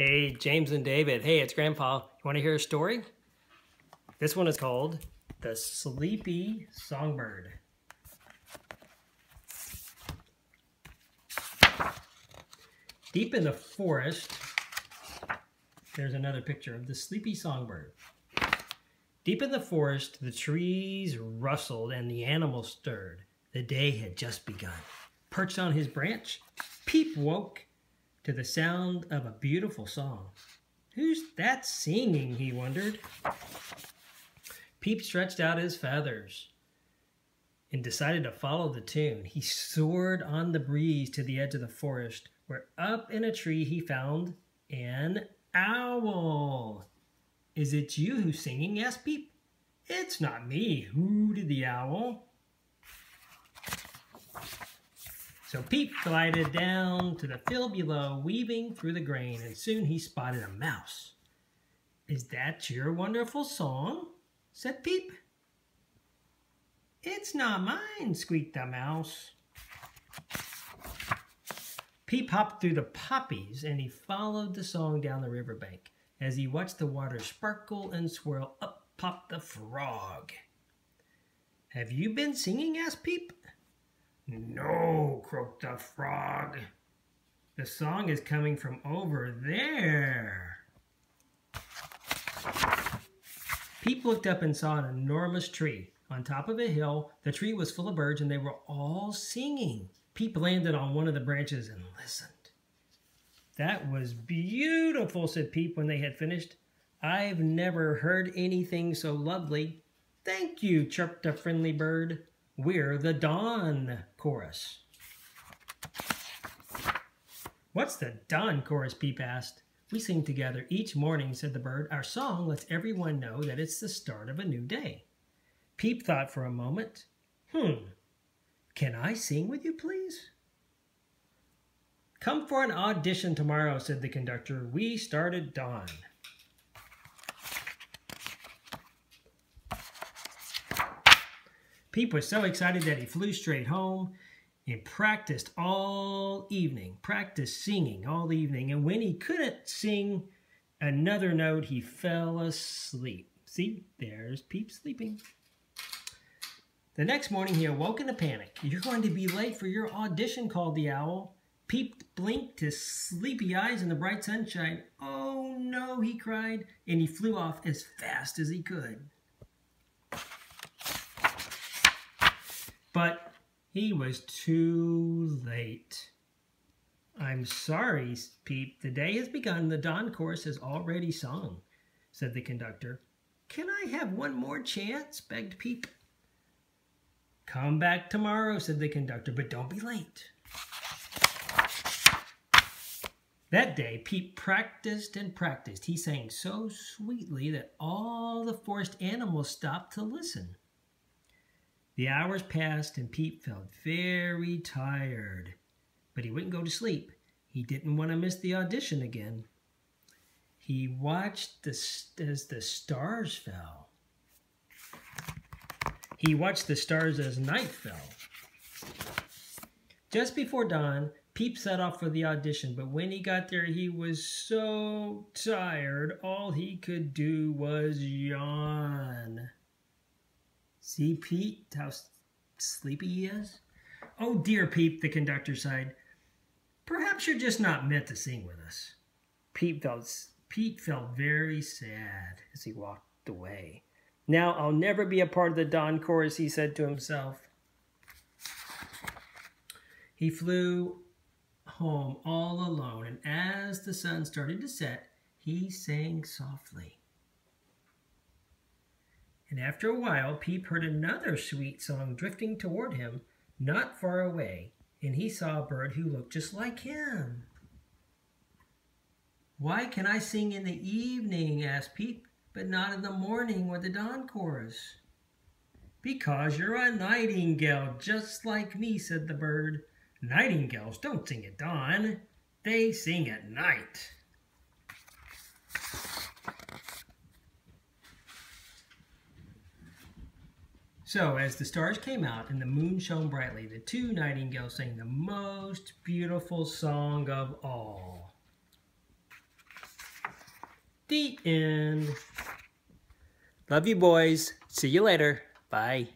Hey, James and David. Hey, it's Grandpa. You want to hear a story? This one is called The Sleepy Songbird. Deep in the forest, there's another picture of the sleepy songbird. Deep in the forest, the trees rustled and the animals stirred. The day had just begun. Perched on his branch, Peep woke to the sound of a beautiful song. Who's that singing, he wondered. Peep stretched out his feathers and decided to follow the tune. He soared on the breeze to the edge of the forest, where up in a tree he found an owl. Is it you who's singing? asked Peep. It's not me, hooted the owl. So Peep glided down to the field below, weaving through the grain, and soon he spotted a mouse. Is that your wonderful song? said Peep. It's not mine, squeaked the mouse. Peep hopped through the poppies and he followed the song down the riverbank. As he watched the water sparkle and swirl, up popped the frog. Have you been singing? asked Peep. No, croaked the frog. The song is coming from over there. Peep looked up and saw an enormous tree. On top of a hill, the tree was full of birds and they were all singing. Peep landed on one of the branches and listened. That was beautiful, said Peep when they had finished. I've never heard anything so lovely. Thank you, chirped a friendly bird. We're the Dawn Chorus. What's the Dawn Chorus? Peep asked. We sing together each morning, said the bird. Our song lets everyone know that it's the start of a new day. Peep thought for a moment. Hmm, can I sing with you, please? Come for an audition tomorrow, said the conductor. We start at dawn. Peep was so excited that he flew straight home and practiced all evening, practiced singing all evening. And when he couldn't sing another note, he fell asleep. See, there's Peep sleeping. The next morning, he awoke in a panic. You're going to be late for your audition, called the owl. Peep blinked his sleepy eyes in the bright sunshine. Oh no, he cried, and he flew off as fast as he could. But he was too late. I'm sorry, Peep. The day has begun. The dawn chorus has already sung, said the conductor. Can I have one more chance? begged Peep. Come back tomorrow, said the conductor, but don't be late. That day, Peep practiced and practiced. He sang so sweetly that all the forest animals stopped to listen. The hours passed and Peep felt very tired, but he wouldn't go to sleep. He didn't want to miss the audition again. He watched the, as the stars fell. He watched the stars as night fell. Just before dawn, Peep set off for the audition, but when he got there, he was so tired, all he could do was yawn. See, Pete, how sleepy he is? Oh dear, Pete, the conductor sighed. Perhaps you're just not meant to sing with us. Pete felt, Pete felt very sad as he walked away. Now I'll never be a part of the dawn chorus, he said to himself. He flew home all alone, and as the sun started to set, he sang softly. And after a while, Peep heard another sweet song drifting toward him, not far away, and he saw a bird who looked just like him. Why can I sing in the evening, asked Peep, but not in the morning or the dawn chorus? Because you're a nightingale, just like me, said the bird. Nightingales don't sing at dawn, they sing at night. So, as the stars came out and the moon shone brightly, the two nightingales sang the most beautiful song of all. The end. Love you, boys. See you later. Bye.